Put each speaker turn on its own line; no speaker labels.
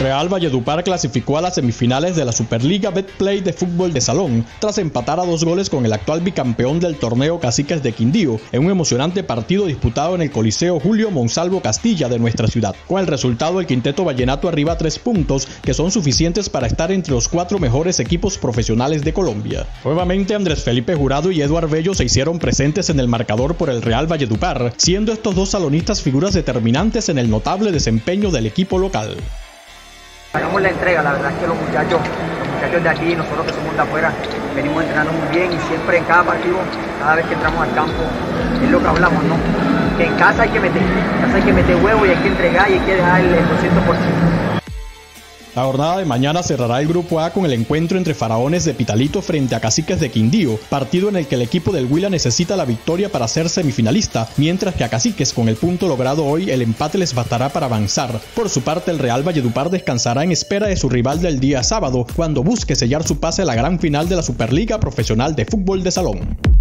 Real Valledupar clasificó a las semifinales de la Superliga Betplay de fútbol de salón tras empatar a dos goles con el actual bicampeón del torneo Caciques de Quindío en un emocionante partido disputado en el Coliseo Julio Monsalvo Castilla de nuestra ciudad. Con el resultado el quinteto vallenato arriba tres puntos que son suficientes para estar entre los cuatro mejores equipos profesionales de Colombia. Nuevamente Andrés Felipe Jurado y Eduard Bello se hicieron presentes en el marcador por el Real Valledupar, siendo estos dos salonistas figuras determinantes en el notable desempeño del equipo local.
Hagamos la entrega, la verdad es que los muchachos, los muchachos de aquí, nosotros que somos de afuera, venimos entrenando muy bien y siempre en cada partido, cada vez que entramos al campo, es lo que hablamos, ¿no? Que en casa hay que meter, en casa hay que meter huevo y hay que entregar y hay que dejar el 200%.
La jornada de mañana cerrará el grupo A con el encuentro entre faraones de Pitalito frente a caciques de Quindío, partido en el que el equipo del Huila necesita la victoria para ser semifinalista, mientras que a caciques con el punto logrado hoy el empate les bastará para avanzar. Por su parte el Real Valledupar descansará en espera de su rival del día sábado, cuando busque sellar su pase a la gran final de la Superliga Profesional de Fútbol de Salón.